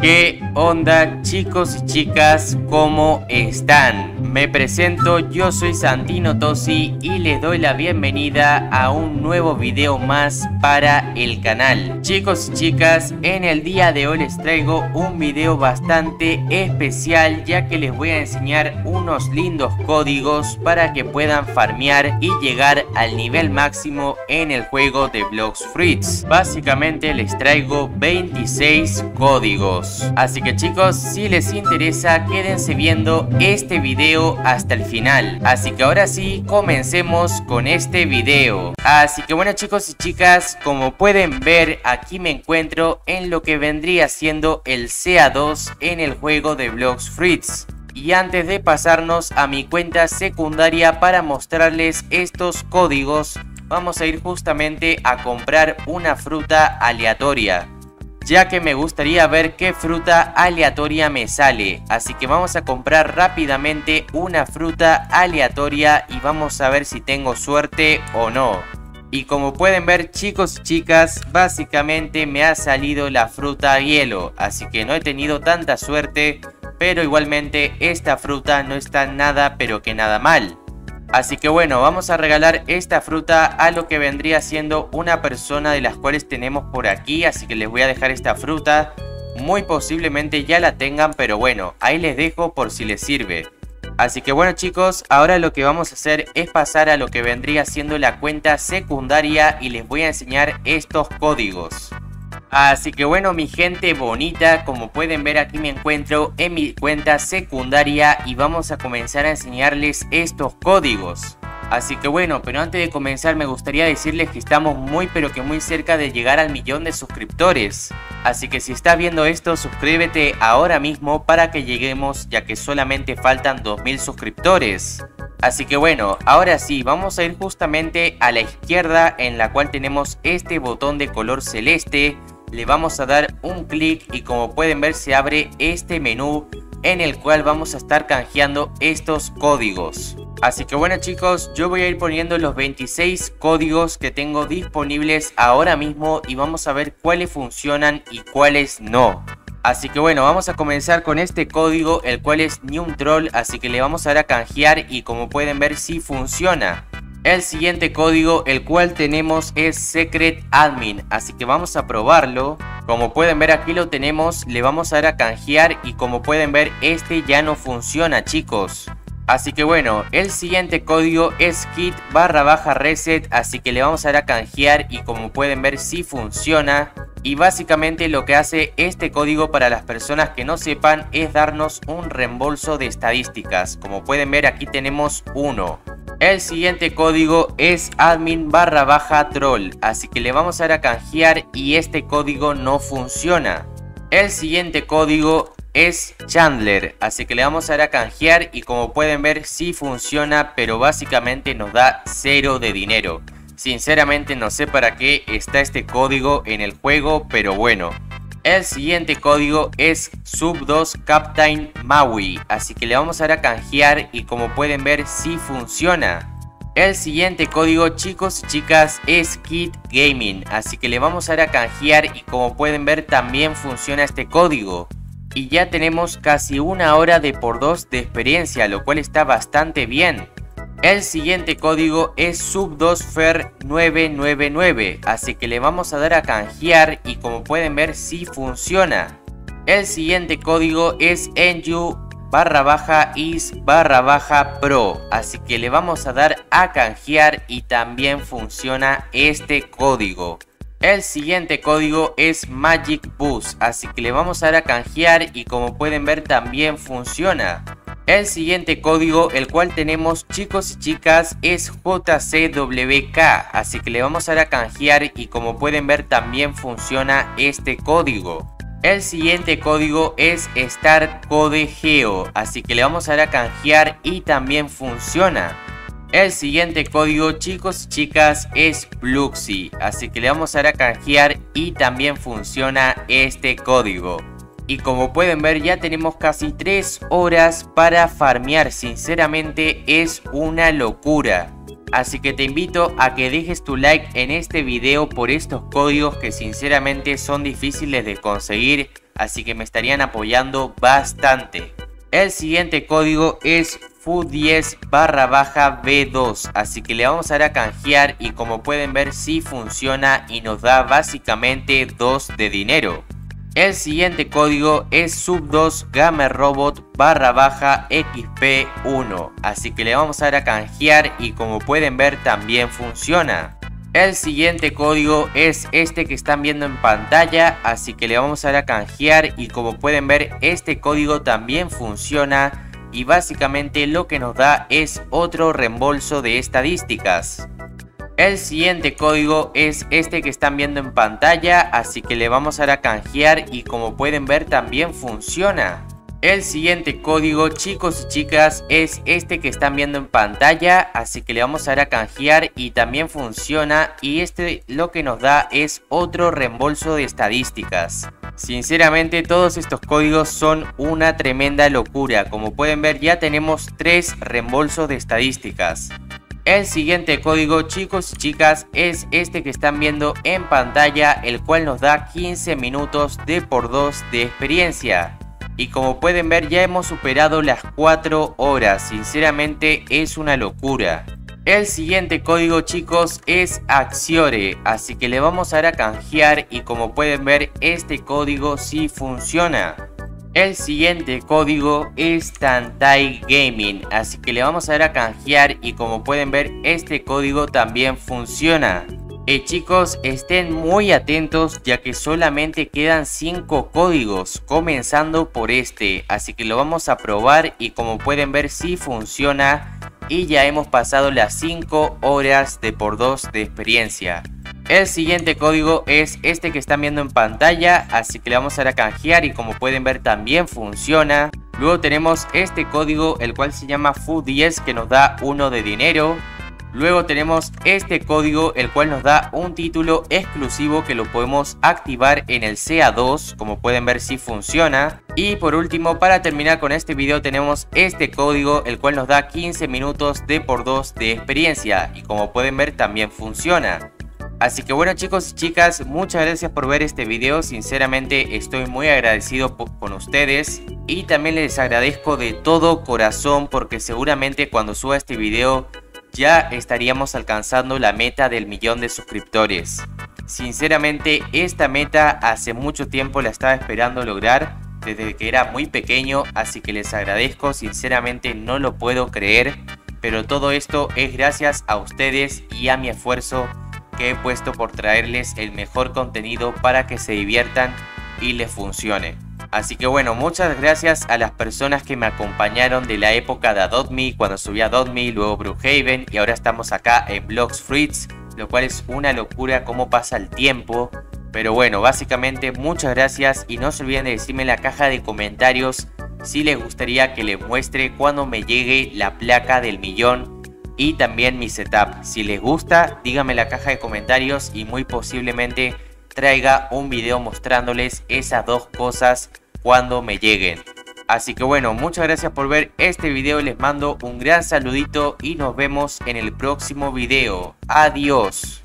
¿Qué onda chicos y chicas? ¿Cómo están? Me presento, yo soy Santino Tosi y les doy la bienvenida a un nuevo video más para el canal. Chicos y chicas, en el día de hoy les traigo un video bastante especial ya que les voy a enseñar unos lindos códigos para que puedan farmear y llegar al nivel máximo en el juego de Blocks Fruits. Básicamente les traigo 26 códigos. Así que chicos, si les interesa quédense viendo este video hasta el final. Así que ahora sí, comencemos con este video. Así que bueno chicos y chicas, como pueden ver, aquí me encuentro en lo que vendría siendo el CA2 en el juego de Blocks Fruits. Y antes de pasarnos a mi cuenta secundaria para mostrarles estos códigos, vamos a ir justamente a comprar una fruta aleatoria ya que me gustaría ver qué fruta aleatoria me sale. Así que vamos a comprar rápidamente una fruta aleatoria y vamos a ver si tengo suerte o no. Y como pueden ver chicos y chicas, básicamente me ha salido la fruta hielo. Así que no he tenido tanta suerte, pero igualmente esta fruta no está nada pero que nada mal. Así que bueno, vamos a regalar esta fruta a lo que vendría siendo una persona de las cuales tenemos por aquí. Así que les voy a dejar esta fruta. Muy posiblemente ya la tengan, pero bueno, ahí les dejo por si les sirve. Así que bueno chicos, ahora lo que vamos a hacer es pasar a lo que vendría siendo la cuenta secundaria y les voy a enseñar estos códigos. Así que bueno mi gente bonita, como pueden ver aquí me encuentro en mi cuenta secundaria y vamos a comenzar a enseñarles estos códigos. Así que bueno, pero antes de comenzar me gustaría decirles que estamos muy pero que muy cerca de llegar al millón de suscriptores. Así que si estás viendo esto, suscríbete ahora mismo para que lleguemos ya que solamente faltan 2000 suscriptores. Así que bueno, ahora sí, vamos a ir justamente a la izquierda en la cual tenemos este botón de color celeste le vamos a dar un clic y como pueden ver se abre este menú en el cual vamos a estar canjeando estos códigos. Así que bueno chicos, yo voy a ir poniendo los 26 códigos que tengo disponibles ahora mismo y vamos a ver cuáles funcionan y cuáles no. Así que bueno, vamos a comenzar con este código, el cual es New Troll, así que le vamos a dar a canjear y como pueden ver si funciona. El siguiente código, el cual tenemos es Secret Admin, así que vamos a probarlo. Como pueden ver aquí lo tenemos, le vamos a dar a canjear y como pueden ver este ya no funciona chicos. Así que bueno, el siguiente código es kit barra baja reset, así que le vamos a dar a canjear y como pueden ver si funciona. Y básicamente lo que hace este código para las personas que no sepan es darnos un reembolso de estadísticas. Como pueden ver aquí tenemos uno. El siguiente código es admin barra baja troll, así que le vamos a dar a canjear y este código no funciona. El siguiente código es Chandler, así que le vamos a dar a canjear y como pueden ver sí funciona, pero básicamente nos da cero de dinero. Sinceramente no sé para qué está este código en el juego, pero bueno. El siguiente código es Sub2 Captain Maui, así que le vamos a dar a canjear y como pueden ver sí funciona. El siguiente código chicos y chicas es Kit Gaming, así que le vamos a dar a canjear y como pueden ver también funciona este código. Y ya tenemos casi una hora de por dos de experiencia, lo cual está bastante bien. El siguiente código es sub2fer999, así que le vamos a dar a canjear y como pueden ver si funciona. El siguiente código es enju barra baja is barra baja pro, así que le vamos a dar a canjear y también funciona este código. El siguiente código es Magic así que le vamos a dar a canjear y como pueden ver también funciona. El siguiente código, el cual tenemos chicos y chicas, es JCWK, así que le vamos a dar a canjear y como pueden ver también funciona este código. El siguiente código es Star Code así que le vamos a dar a canjear y también funciona. El siguiente código chicos y chicas es Bluxy, así que le vamos a dar a canjear y también funciona este código. Y como pueden ver ya tenemos casi 3 horas para farmear, sinceramente es una locura. Así que te invito a que dejes tu like en este video por estos códigos que sinceramente son difíciles de conseguir. así que me estarían apoyando bastante. El siguiente código es FU10 barra baja B2, así que le vamos a dar a canjear y como pueden ver si funciona y nos da básicamente 2 de dinero. El siguiente código es sub2 gamer robot barra baja xp1 así que le vamos a dar a canjear y como pueden ver también funciona. El siguiente código es este que están viendo en pantalla, así que le vamos a dar a canjear y como pueden ver este código también funciona. Y básicamente lo que nos da es otro reembolso de estadísticas. El siguiente código es este que están viendo en pantalla, así que le vamos a dar a canjear y como pueden ver también funciona. El siguiente código chicos y chicas es este que están viendo en pantalla, así que le vamos a dar a canjear y también funciona y este lo que nos da es otro reembolso de estadísticas. Sinceramente todos estos códigos son una tremenda locura, como pueden ver ya tenemos tres reembolsos de estadísticas. El siguiente código chicos y chicas es este que están viendo en pantalla, el cual nos da 15 minutos de por 2 de experiencia y como pueden ver ya hemos superado las 4 horas, sinceramente es una locura. El siguiente código chicos es Axiore, así que le vamos a dar a canjear y como pueden ver este código sí funciona. El siguiente código es Tantai Gaming, así que le vamos a dar a canjear y como pueden ver este código también funciona. Eh, chicos, estén muy atentos ya que solamente quedan 5 códigos, comenzando por este, así que lo vamos a probar y como pueden ver si funciona y ya hemos pasado las 5 horas de por 2 de experiencia. El siguiente código es este que están viendo en pantalla, así que le vamos a dar a canjear y como pueden ver también funciona. Luego tenemos este código el cual se llama FU10 que nos da 1 de dinero. Luego tenemos este código el cual nos da un título exclusivo que lo podemos activar en el CA2 como pueden ver si funciona. Y por último para terminar con este video tenemos este código el cual nos da 15 minutos de por 2 de experiencia y como pueden ver también funciona. Así que bueno chicos y chicas, muchas gracias por ver este video, sinceramente estoy muy agradecido con ustedes. Y también les agradezco de todo corazón porque seguramente cuando suba este video ya estaríamos alcanzando la meta del millón de suscriptores. Sinceramente, esta meta hace mucho tiempo la estaba esperando lograr, desde que era muy pequeño, así que les agradezco, sinceramente no lo puedo creer, pero todo esto es gracias a ustedes y a mi esfuerzo que he puesto por traerles el mejor contenido para que se diviertan y les funcione. Así que bueno, muchas gracias a las personas que me acompañaron de la época de Adopt Me, cuando subí a Adopt Me, luego Brookhaven y ahora estamos acá en Blogs Fruits, lo cual es una locura cómo pasa el tiempo. Pero bueno, básicamente muchas gracias y no se olviden de decirme en la caja de comentarios si les gustaría que les muestre cuando me llegue la placa del millón y también mi setup. Si les gusta, díganme en la caja de comentarios y muy posiblemente traiga un video mostrándoles esas dos cosas cuando me lleguen. Así que bueno, muchas gracias por ver este video, les mando un gran saludito y nos vemos en el próximo video. Adiós.